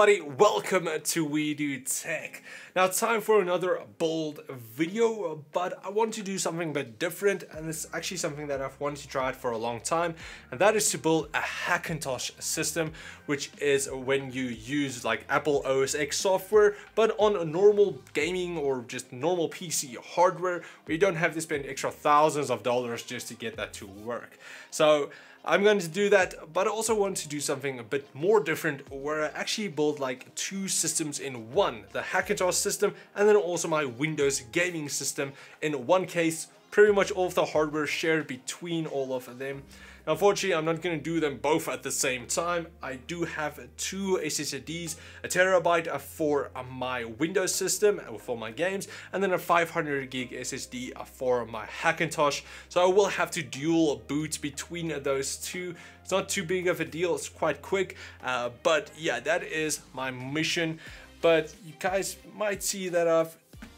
everybody, welcome to We Do Tech. Now it's time for another bold video, but I want to do something a bit different and it's actually something that I've wanted to try for a long time and that is to build a Hackintosh system which is when you use like Apple OS X software but on a normal gaming or just normal PC hardware where you don't have to spend extra thousands of dollars just to get that to work. So I'm going to do that, but I also want to do something a bit more different where I actually build like two systems in one, the Hackintosh system and then also my Windows gaming system in one case, pretty much all of the hardware shared between all of them. Unfortunately, I'm not going to do them both at the same time. I do have two SSDs, a terabyte for my Windows system uh, for my games, and then a 500 gig SSD for my Hackintosh. So I will have to dual boot between those two. It's not too big of a deal, it's quite quick, uh, but yeah, that is my mission. But you guys might see that I've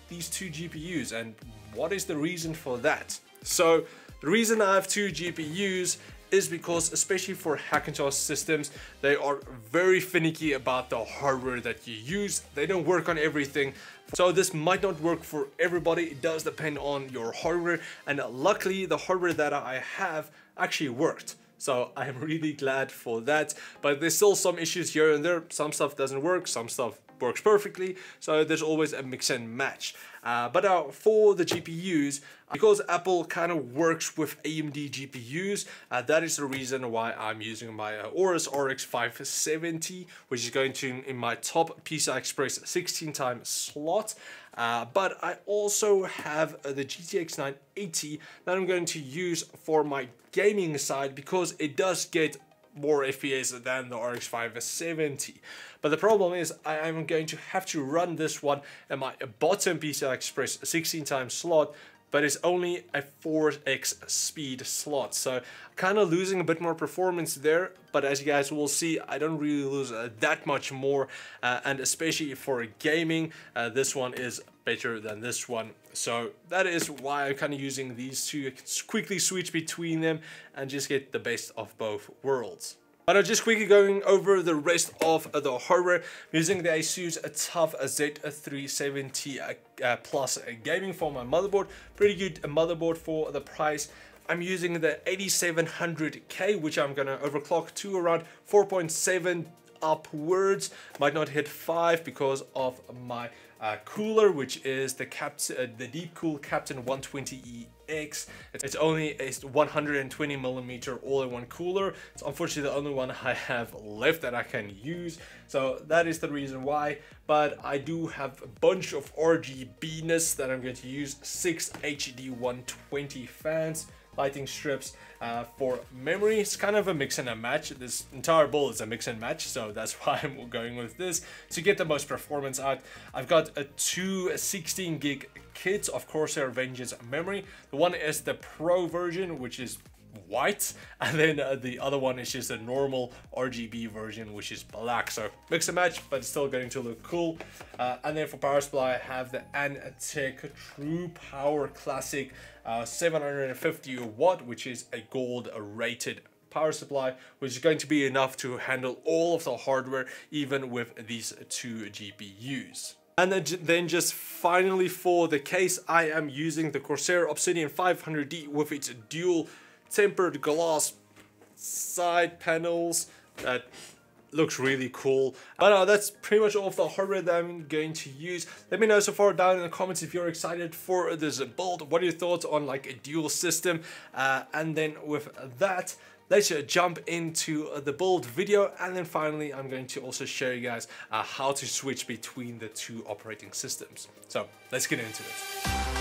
these two GPUs and what is the reason for that? So the reason I have two GPUs is because especially for Hackintosh systems, they are very finicky about the hardware that you use. They don't work on everything. So this might not work for everybody. It does depend on your hardware. And luckily the hardware that I have actually worked. So I'm really glad for that. But there's still some issues here and there. Some stuff doesn't work, some stuff works perfectly. So there's always a mix and match. Uh, but uh, for the GPUs, because Apple kind of works with AMD GPUs, uh, that is the reason why I'm using my uh, Aorus RX 570, which is going to in my top PCI Express 16 time slot. Uh, but I also have uh, the GTX 980 that I'm going to use for my gaming side because it does get more FPS than the RX 570. But the problem is I am going to have to run this one at my bottom PCI Express 16 times slot but it's only a 4x speed slot. So kind of losing a bit more performance there, but as you guys will see, I don't really lose uh, that much more. Uh, and especially for gaming, uh, this one is better than this one. So that is why I'm kind of using these two. Can quickly switch between them and just get the best of both worlds. But I'm just quickly going over the rest of the hardware using the Asus TUF Z370 uh, uh, Plus gaming for my motherboard. Pretty good motherboard for the price. I'm using the 8700K, which I'm gonna overclock to around 4.7 upwards. Might not hit 5 because of my uh, cooler, which is the, Cap uh, the Deepcool Captain 120EX. It's only a 120 millimeter all-in-one cooler. It's unfortunately the only one I have left that I can use. So that is the reason why. But I do have a bunch of RGBness that I'm going to use. Six HD 120 fans lighting strips uh, for memory. It's kind of a mix and a match. This entire bowl is a mix and match, so that's why I'm going with this to get the most performance out. I've got a two 16 gig kits of Corsair Vengeance memory. The one is the Pro version, which is white and then uh, the other one is just a normal RGB version which is black so mix and match but still going to look cool uh, and then for power supply I have the Antec True Power Classic uh, 750 watt which is a gold rated power supply which is going to be enough to handle all of the hardware even with these two GPUs. And then just finally for the case, I am using the Corsair Obsidian 500D with its dual tempered glass side panels that looks really cool. But uh, that's pretty much all of the hardware that I'm going to use. Let me know so far down in the comments if you're excited for this build. What are your thoughts on like a dual system? Uh, and then with that, let's jump into the build video. And then finally, I'm going to also show you guys uh, how to switch between the two operating systems. So let's get into it.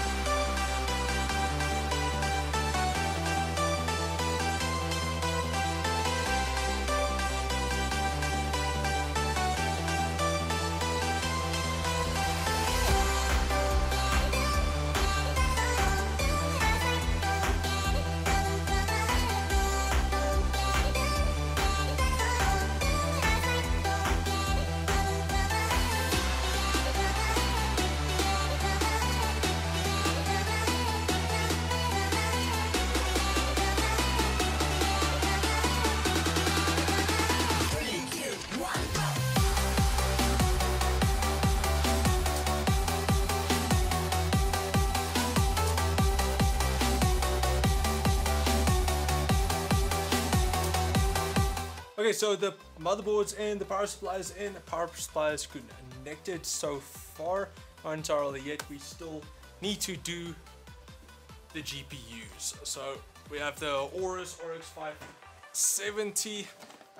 Okay, so the motherboard's and the power supplies and the power supplies connected so far. Not entirely yet, we still need to do the GPUs. So we have the Aorus RX 570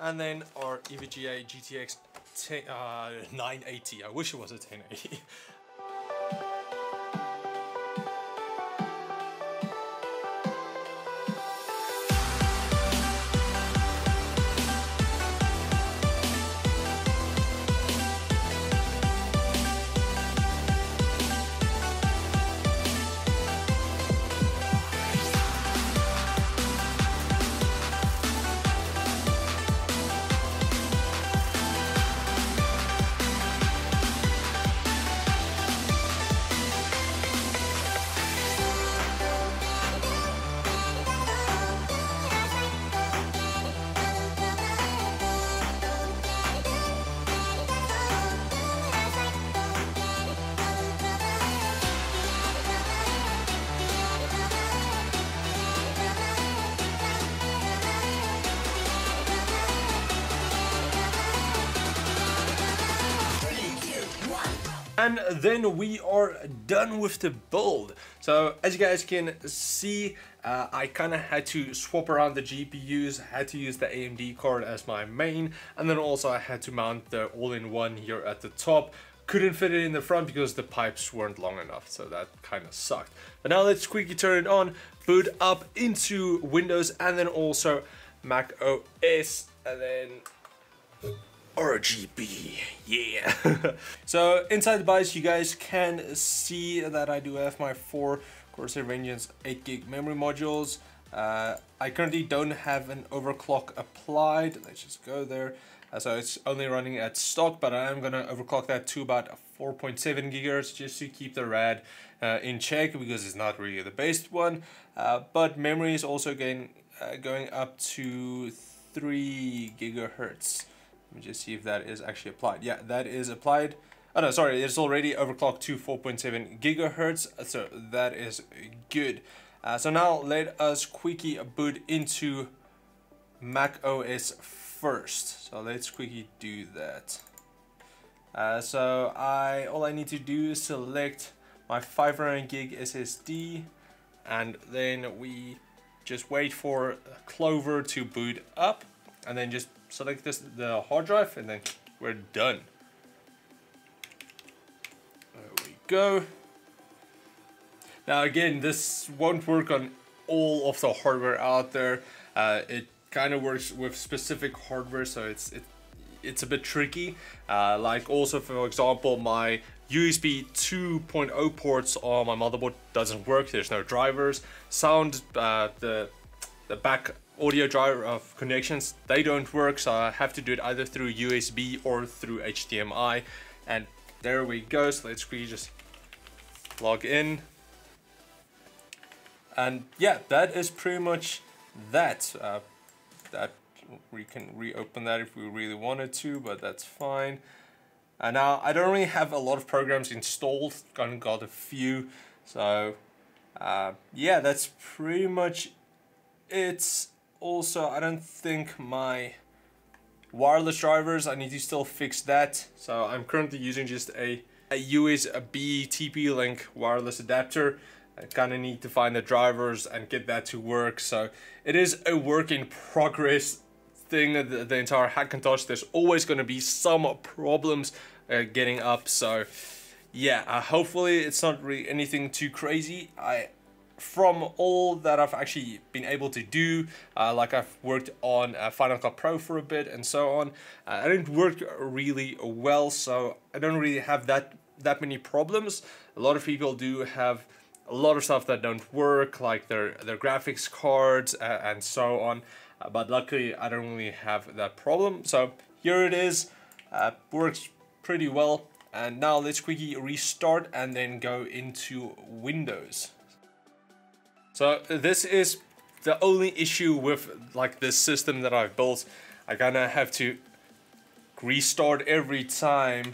and then our EVGA GTX 10, uh, 980. I wish it was a 1080. And then we are done with the build. So as you guys can see, uh, I kind of had to swap around the GPUs, had to use the AMD card as my main, and then also I had to mount the all-in-one here at the top. Couldn't fit it in the front because the pipes weren't long enough, so that kind of sucked. But now let's quickly turn it on, boot up into Windows and then also Mac OS, and then RGB, yeah. so inside the BIOS you guys can see that I do have my four Corsair Vengeance 8 gig memory modules. Uh, I currently don't have an overclock applied, let's just go there. Uh, so it's only running at stock, but I am gonna overclock that to about 4.7 gigahertz just to keep the RAD uh, in check because it's not really the best one. Uh, but memory is also getting, uh, going up to 3 gigahertz. Let me just see if that is actually applied. Yeah, that is applied. Oh no, sorry, it's already overclocked to 4.7 gigahertz, so that is good. Uh, so now let us quickly boot into Mac OS first. So let's quickly do that. Uh, so I all I need to do is select my 500 gig SSD, and then we just wait for Clover to boot up, and then just select this the hard drive and then we're done. There we go. Now again, this won't work on all of the hardware out there. Uh, it kind of works with specific hardware, so it's it, it's a bit tricky. Uh, like also, for example, my USB 2.0 ports on my motherboard doesn't work. There's no drivers. Sound, uh, the the back audio driver of connections, they don't work, so I have to do it either through USB or through HDMI. And there we go, so let's quickly just log in. And yeah, that is pretty much that. Uh, that we can reopen that if we really wanted to, but that's fine. And now I don't really have a lot of programs installed, I've got a few. So uh, yeah, that's pretty much it also, I don't think my wireless drivers, I need to still fix that. So I'm currently using just a, a USB TP-Link wireless adapter. I kind of need to find the drivers and get that to work. So it is a work in progress thing, the, the entire Hackintosh. There's always going to be some problems uh, getting up. So yeah, uh, hopefully it's not really anything too crazy. I from all that I've actually been able to do, uh, like I've worked on uh, Final Cut Pro for a bit and so on, uh, I didn't work really well, so I don't really have that that many problems. A lot of people do have a lot of stuff that don't work, like their their graphics cards uh, and so on. Uh, but luckily, I don't really have that problem. So here it is, uh, works pretty well. And now let's quickly restart and then go into Windows. So this is the only issue with like this system that I've built. I kinda have to restart every time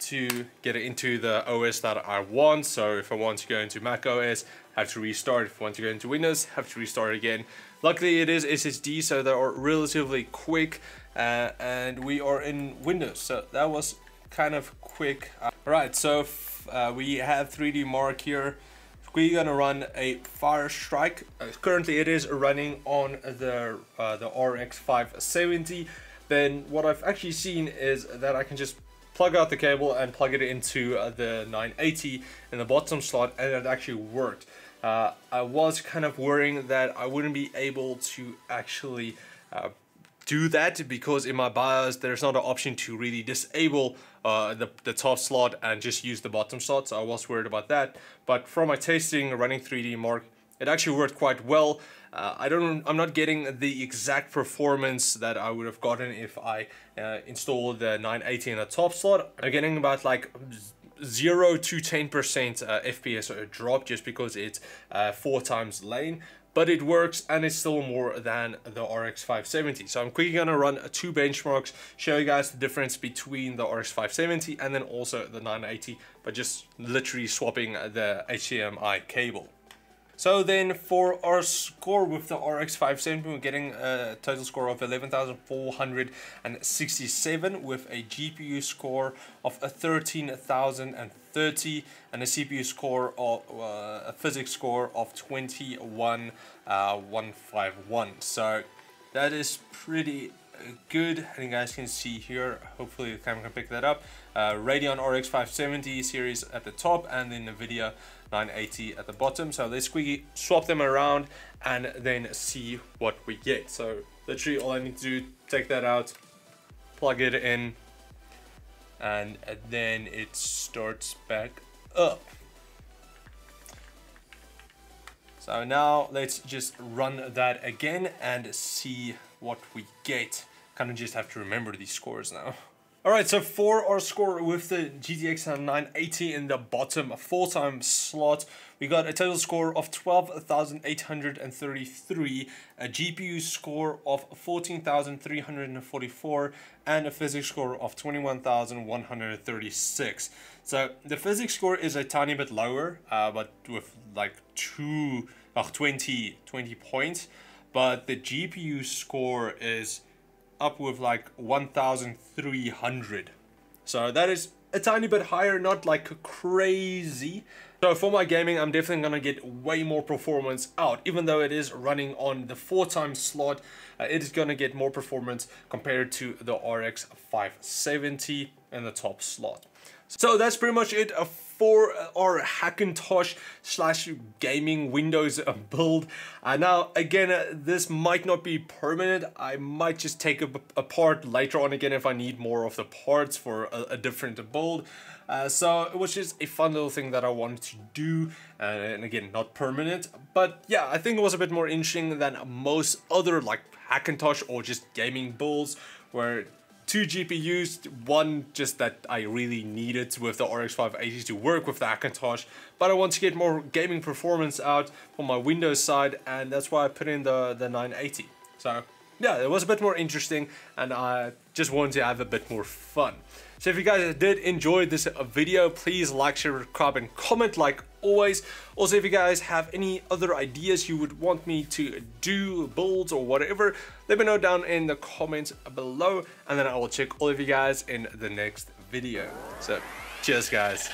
to get it into the OS that I want. So if I want to go into Mac OS, I have to restart. If I want to go into Windows, I have to restart again. Luckily it is SSD, so they are relatively quick uh, and we are in Windows. So that was kind of quick. Uh, right, so uh, we have 3D Mark here. We're gonna run a Fire Strike. Uh, currently it is running on the, uh, the RX 570. Then what I've actually seen is that I can just plug out the cable and plug it into uh, the 980 in the bottom slot and it actually worked. Uh, I was kind of worrying that I wouldn't be able to actually uh, do that because in my BIOS there's not an option to really disable uh, the, the top slot and just use the bottom slot. So I was worried about that. But from my testing running 3D Mark it actually worked quite well. Uh, I don't I'm not getting the exact performance that I would have gotten if I uh, installed the 980 in the top slot. I'm getting about like 0 to 10% uh, FPS drop just because it's uh, four times lane but it works and it's still more than the RX 570. So I'm quickly gonna run two benchmarks, show you guys the difference between the RX 570 and then also the 980, but just literally swapping the HDMI cable. So then for our score with the RX 570, we're getting a total score of 11,467 with a GPU score of 13,030 and a CPU score of uh, a physics score of 21,151. Uh, so that is pretty good and you guys can see here hopefully the camera can pick that up uh, Radeon RX 570 series at the top and then NVIDIA 980 at the bottom. So let's quickly swap them around and then see what we get. So literally all I need to do take that out plug it in and then it starts back up. So now let's just run that again and see what we get. Kind of just have to remember these scores now. Alright, so for our score with the GTX 980 in the bottom full-time slot, we got a total score of 12,833, a GPU score of 14,344, and a physics score of 21,136. So the physics score is a tiny bit lower, uh, but with like two, uh, 20, 20 points, but the GPU score is up with like 1,300. So that is a tiny bit higher, not like crazy. So for my gaming, I'm definitely gonna get way more performance out. Even though it is running on the four times slot, uh, it is gonna get more performance compared to the RX 570 in the top slot. So that's pretty much it for our Hackintosh slash gaming Windows build. Uh, now, again, uh, this might not be permanent. I might just take it apart later on again if I need more of the parts for a, a different build. Uh, so it was just a fun little thing that I wanted to do uh, and again not permanent but yeah I think it was a bit more interesting than most other like Hackintosh or just gaming builds where two GPUs, one just that I really needed with the RX 580 to work with the Hackintosh, but I want to get more gaming performance out from my Windows side, and that's why I put in the, the 980. So yeah, it was a bit more interesting, and I just wanted to have a bit more fun. So if you guys did enjoy this video, please like, share, subscribe, and comment like always. Also, if you guys have any other ideas you would want me to do, builds, or whatever, let me know down in the comments below, and then I will check all of you guys in the next video. So, cheers guys.